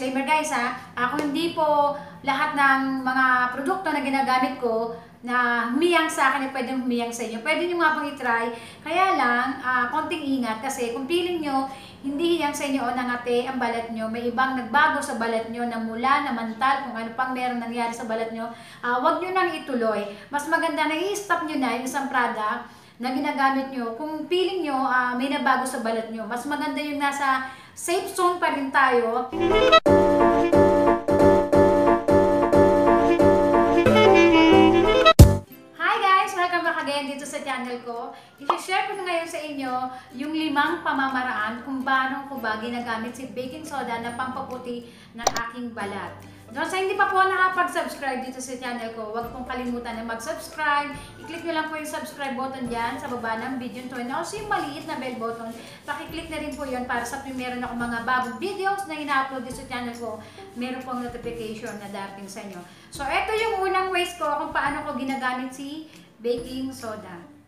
disclaimer guys ha, ako hindi po lahat ng mga produkto na ginagamit ko na humiyang sa akin ay pwedeng humiyang sa inyo. Pwede nyo nga pong itry. Kaya lang, ah, konting ingat kasi kung feeling nyo hindi hiyang sa inyo o nangate ang balat nyo, may ibang nagbago sa balat nyo, namula, namantal, kung ano pang meron nangyari sa balat nyo, ah, wag nyo nang ituloy. Mas maganda na i-stop nyo na yung isang product na ginagamit nyo. Kung feeling nyo ah, may nabago sa balat nyo, mas maganda yung nasa safe zone pa rin tayo. I-share ko ngayon sa inyo yung limang pamamaraan kung paano ko ba ginagamit si baking soda na pampaputi ng aking balat. Doon sa hindi pa po nakapag-subscribe dito sa channel ko, huwag pong kalimutan na mag-subscribe. I-click nyo lang po yung subscribe button dyan sa baba ng video to. And also yung maliit na bell button, pakiclick na rin po yun para sa meron ako mga bagong videos na ina-upload dito sa channel ko, meron pong notification na darating sa inyo. So, ito yung unang ways ko kung paano ko ginagamit si baking soda.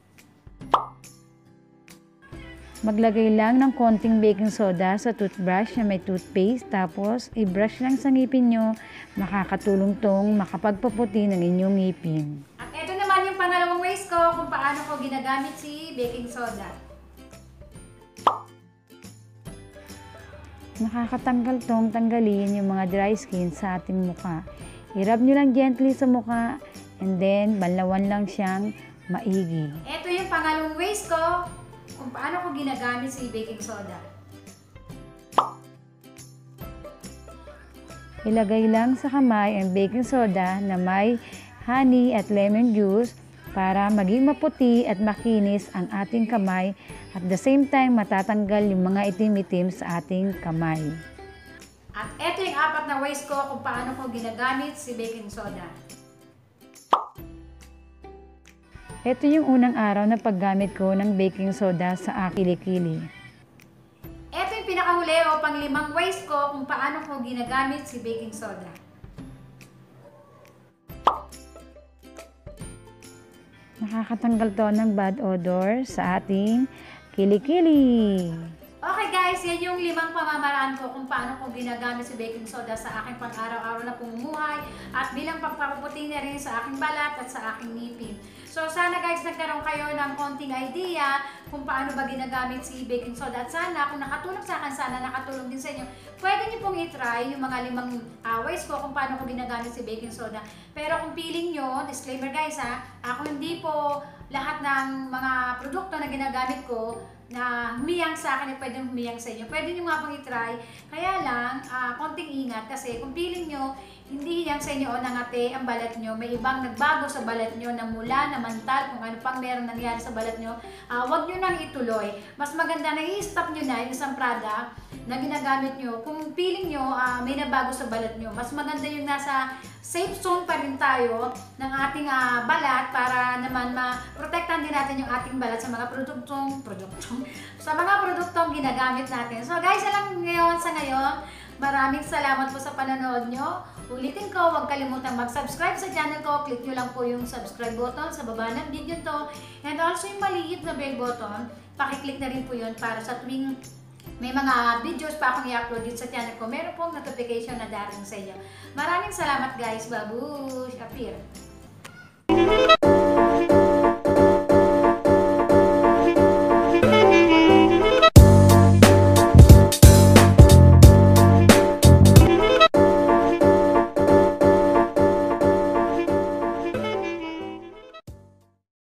Maglagay lang ng konting baking soda sa toothbrush na may toothpaste tapos i-brush lang sa ngipin nyo. Makakatulong tong makapagpaputi ng inyong ngipin. At ito naman yung pangalawang ways ko kung paano ko ginagamit si baking soda. Nakakatanggal tong tanggalin yung mga dry skin sa ating muka. I-rub nyo lang gently sa muka and then banlawan lang siyang maigi. Ito yung pangalawang ways ko kung paano ko ginagamit si baking soda. Ilagay lang sa kamay ang baking soda na may honey at lemon juice para maging maputi at makinis ang ating kamay at the same time matatanggal yung mga itim-itim sa ating kamay. At ito yung apat na ways ko kung paano ko ginagamit si baking soda. Ito yung unang araw na paggamit ko ng baking soda sa akili-kili. Ito yung pinakahuli o panglimang ways ko kung paano ko ginagamit si baking soda. Nakakatanggal to ng bad odor sa ating kilikili. Okay guys, yan yung limang pamamaraan ko kung paano ko ginagamit si baking soda sa aking pang-araw-araw na pamumuhay at bilang pagpapaputi na rin sa aking balat at sa aking ngipin. So sana guys, nagkaroon kayo ng konting idea kung paano ba ginagamit si baking soda at sana kung nakatulong sa akin, sana nakatulong din sa inyo. Pwede niyo pong itry yung mga limang uh, ways ko kung paano ko ginagamit si baking soda. Pero kung feeling nyo, disclaimer guys ha, ako hindi po lahat ng mga produkto na ginagamit ko na humiyang sa akin ay pwedeng humiyang sa inyo. Pwede nyo nga pong itry. Kaya lang, ah, konting ingat kasi kung feeling nyo hindi hiyang sa inyo o nangate ang balat nyo, may ibang nagbago sa balat nyo, namula, namantal, kung ano pang meron nangyari sa balat nyo, ah, wag nyo nang ituloy. Mas maganda na i-stop nyo na yung isang product na ginagamit nyo. Kung feeling nyo ah, may nabago sa balat nyo, mas maganda yung nasa safe zone pa rin tayo ng ating ah, balat para naman ma-protectan din natin yung ating balat sa mga produktong, produktong, sa mga produktong ginagamit natin. So guys, alam ngayon sa ngayon, maraming salamat po sa panonood nyo. Ulitin ko, huwag kalimutang mag-subscribe sa channel ko. Click nyo lang po yung subscribe button sa baba ng video to. And also yung maliit na bell button, pakiclick na rin po yun para sa tuwing may mga videos pa akong i-upload dito sa channel ko, meron pong notification na darating sa inyo. Maraming salamat guys. Babush! Appear!